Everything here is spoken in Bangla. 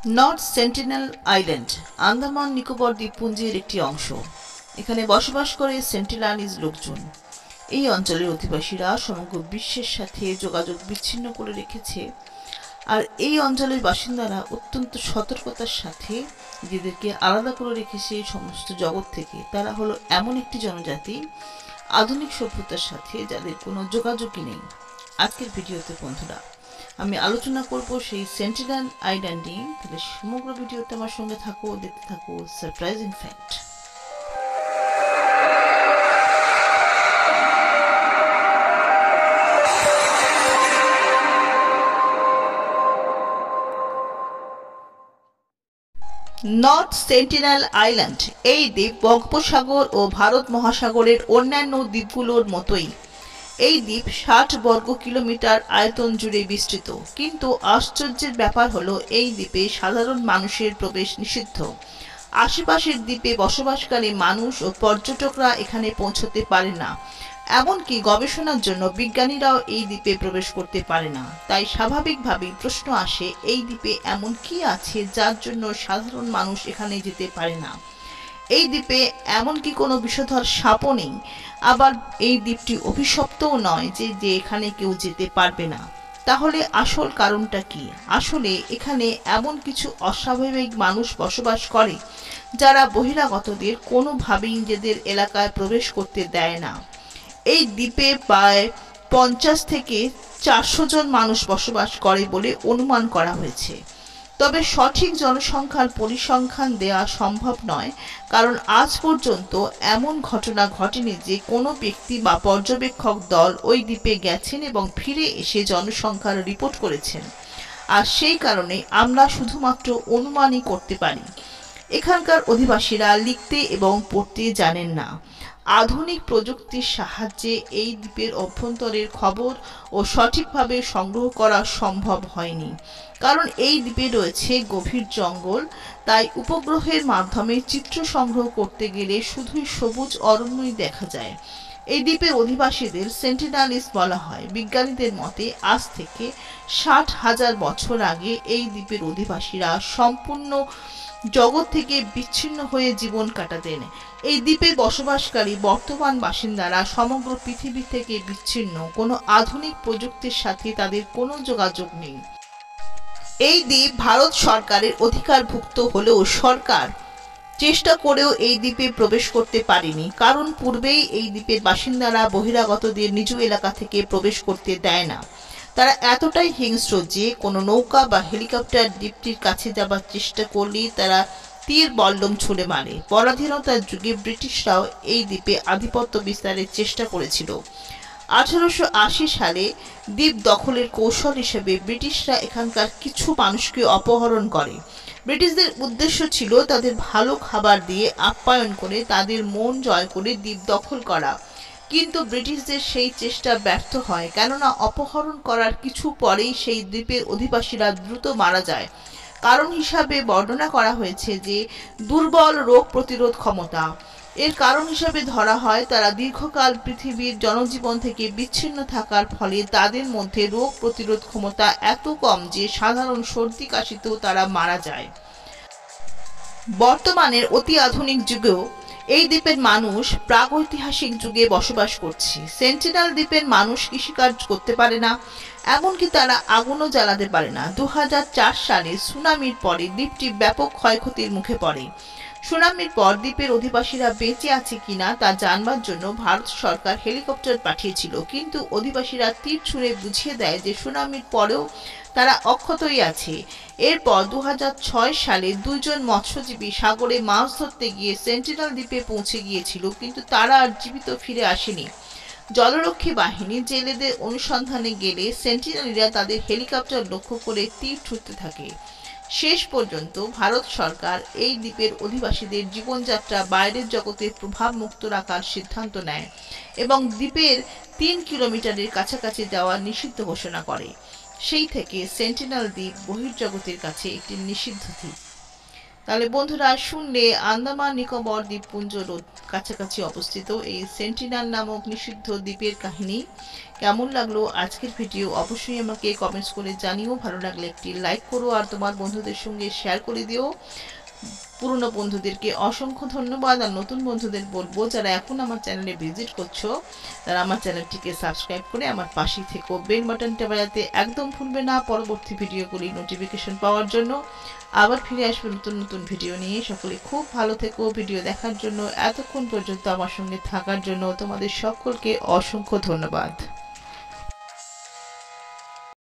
North Sentinel Island Andaman Nicobar দ্বীপপুঞ্জের একটি অংশ। এখানে বসবাস করে সেন্টিনালিজ লোকজন। এই অঞ্চলের অধিবাসীরা সমগ্র বিশ্বের সাথে যোগাযোগ বিচ্ছিন্ন করে রেখেছে। আর এই অঞ্চলের বাসিন্দারা অত্যন্ত সতর্কতার সাথে নিজেদেরকে আলাদা করে রেখেছে এই সমস্ত জগৎ থেকে তারা হলো এমন একটি জনজাতি, আধুনিক সভ্যতার সাথে যাদের কোনো যোগাযোগই নেই। আজকের ভিডিওতে বন্ধুরা আমি আলোচনা করব সেই সেন্টিনাল আইল্যান্ড নিয়ে তাহলে সমগ্র ভিডিওতে আমার সঙ্গে থাকো, দেখতে থাকো surprising fact North Sentinel Island এই দ্বীপ বঙ্গোপসাগর ও ভারত মহাসাগরের অন্যান্য দ্বীপগুলোর মতোই। এই দ্বীপ ষাট বর্গ কিলোমিটার আয়তন জুড়ে বিস্তৃত। কিন্তু আশ্চর্যের ব্যাপার হলো, এই দ্বীপে সাধারণ মানুষের প্রবেশ নিষিদ্ধ। আশেপাশের দ্বীপে বসবাসকারী মানুষ ও পর্যটকরা এখানে পৌঁছতে পারে না। এমনকি গবেষণার জন্য বিজ্ঞানীরাও এই দ্বীপে প্রবেশ করতে পারে না। তাই স্বাভাবিকভাবেই প্রশ্ন আসে, এই দ্বীপে এমন কি আছে যার জন্য সাধারণ মানুষ এখানে যেতে পারে না? এই দ্বীপে এমন কি কোনো বিষধর সাপও নেই? আবার এই দ্বীপটি অভিশপ্তও নয় যে যে এখানে কেউ যেতে পারবে না। তাহলে আসল কারণটা কি? আসলে এখানে এমন কিছু অস্বাভাবিক মানুষ বসবাস করে, যারা বহিরাগতদের কোনোভাবেই নিজেদের এলাকায় প্রবেশ করতে দেয় না। এই দ্বীপে প্রায় পঞ্চাশ থেকে চারশো জন মানুষ বসবাস করে বলে অনুমান করা হয়েছে। তবে সঠিক জনসংখ্যার পরিসংখ্যান দেওয়া সম্ভব নয়, কারণ আজ পর্যন্ত এমন ঘটনা ঘটেনি যে কোনো ব্যক্তি বা পর্যবেক্ষক দল ওই দ্বীপে গেছেন এবং ফিরে এসে জনসংখ্যার রিপোর্ট করেছেন। আর সেই কারণে আমরা শুধুমাত্র অনুমানই করতে পারি। এখানকার অধিবাসীরা লিখতে এবং পড়তে জানেন না। আধুনিক প্রযুক্তির সাহায্যে এই দ্বীপের অভ্যন্তরের খবর ও সঠিকভাবে সংগ্রহ করা সম্ভব হয়নি। কারণ এই দ্বীপে রয়েছে গভীর জঙ্গল, তাই উপগ্রহের মাধ্যমে চিত্র সংগ্রহ করতে গেলে শুধুই সবুজ অরণ্যই দেখা যায়। এই দ্বীপের অধিবাসীদের সেন্টিনালিস বলা হয়। বিজ্ঞানীদের মতে, আজ থেকে ষাট হাজার বছর আগে এই দ্বীপের অধিবাসীরা সম্পূর্ণ জগৎ থেকে বিচ্ছিন্ন হয়ে জীবন কাটাতেন। এই দ্বীপে বসবাসকারী বর্তমান বাসিন্দারা সমগ্র পৃথিবী থেকে বিচ্ছিন্ন। কোনো আধুনিক প্রযুক্তির সাথে তাদের কোনো যোগাযোগ নেই। এই দ্বীপ ভারত সরকারের অধিকারভুক্ত হলেও সরকার চেষ্টা করেও এই দ্বীপে প্রবেশ করতে পারেনি। কারণ পূর্বেই এই দ্বীপের বাসিন্দারা বহিরাগতদের নিজ এলাকা থেকে প্রবেশ করতে দেয় না। তারা এতটাই হিংস্র যে, কোনো নৌকা বা হেলিকপ্টার দ্বীপটির কাছে যাবার চেষ্টা করলেই তারা তীর বল্লম ছুড়ে মারে। পরাধীনতার যুগে ব্রিটিশরাও এই দ্বীপে আধিপত্য বিস্তারের চেষ্টা করেছিল। আঠারোশো আশি সালে দ্বীপ দখলের কৌশল হিসেবে ব্রিটিশরা এখানকার কিছু মানুষকে অপহরণ করে। ব্রিটিশদের উদ্দেশ্য ছিল তাদের ভালো খাবার দিয়ে আপ্যায়ন করে তাদের মন জয় করে দ্বীপ দখল করা। কিন্তু ব্রিটিশদের সেই চেষ্টা ব্যর্থ হয়, কেননা অপহরণ করার কিছু পরেই সেই দ্বীপের অধিবাসীরা দ্রুত মারা যায়। কারণ হিসাবে বর্ণনা করা হয়েছে যে, দুর্বল রোগ প্রতিরোধ ক্ষমতা। এর কারণ হিসাবে ধরা হয় তারা দীর্ঘকাল পৃথিবীর জনজীবন থেকে বিচ্ছিন্ন থাকার ফলে তাদের মধ্যে রোগ প্রতিরোধ ক্ষমতা এত কম যে সাধারণ সর্দি কাশিতেও তারা মারা যায়। বর্তমানের অতি আধুনিক যুগেও এই দ্বীপের মানুষ প্রাগৈতিহাসিক যুগে বসবাস করছে। সেন্টিনাল দ্বীপের মানুষ কৃষিকাজ করতে পারে না, এমনকি তারা আগুনও জ্বালাতে পারে না। দু হাজার চার সালে সুনামির পরে দ্বীপটি ব্যাপক ক্ষয়ক্ষতির মুখে পড়ে। সুনামির পর দ্বীপের অধিবাসীরা বেঁচে আছে কিনা তা জানবার জন্য ভারত সরকার হেলিকপ্টার পাঠিয়েছিল। কিন্তু অধিবাসীরা তীর ছুঁড়ে বুঝিয়ে দেয় যে সুনামির পরেও তারা অক্ষতই আছে। এরপর দু হাজার ছয় সালে দুইজন মৎস্যজীবী সাগরে মাছ ধরতে গিয়ে সেন্টিনাল দ্বীপে পৌঁছে গিয়েছিল, কিন্তু তারা আর জীবিত ফিরে আসেনি। জলরক্ষী বাহিনী জেলেদের অনুসন্ধানে গেলে সেন্টিনালিরা তাদের হেলিকপ্টার লক্ষ্য করে তীর ছুটতে থাকে। শেষ পর্যন্ত ভারত সরকার এই দ্বীপের অধিবাসীদের জীবনযাত্রা বাইরের জগতে প্রভাব মুক্ত রাখার সিদ্ধান্ত নেয় এবং দ্বীপের তিন কিলোমিটারের কাছাকাছি যাওয়া নিষিদ্ধ ঘোষণা করে। সেই থেকে সেন্টিনাল দ্বীপ বহির্জগতের কাছে একটি নিষিদ্ধ দ্বীপ। তাহলে বন্ধুরা শুনলে আন্দামান, নিকোবর, দ্বীপপুঞ্জ রোড কাছাকাছি অবস্থিত। এই সেন্টিনার নামক নিষিদ্ধ দ্বীপের কাহিনী কেমন লাগল আজকের ভিডিও অবশ্যই আমাকে কমেন্টস করে জানিও। ভালো লাগলে একটি লাইক করো আর তোমার বন্ধুদের সঙ্গে শেয়ার করে দিও। পুরনো বন্ধুদেরকে অসংখ্য ধন্যবাদ। আর নতুন বন্ধুদের বলব, যারা এখন আমার চ্যানেলে ভিজিট করছ, তারা আমার চ্যানেলটিকে সাবস্ক্রাইব করে আমার পাশেই থেকো। বেল বাটনটা বাজাতে একদম ভুলবে না। পরবর্তী ভিডিওগুলি নোটিফিকেশন পাওয়ার জন্য। আবার ফিরে আসবে নতুন নতুন ভিডিও নিয়ে। সকলে খুব ভালো থেকো। ভিডিও দেখার জন্য এতক্ষণ পর্যন্ত আমার সঙ্গে থাকার জন্য তোমাদের সকলকে অসংখ্য ধন্যবাদ।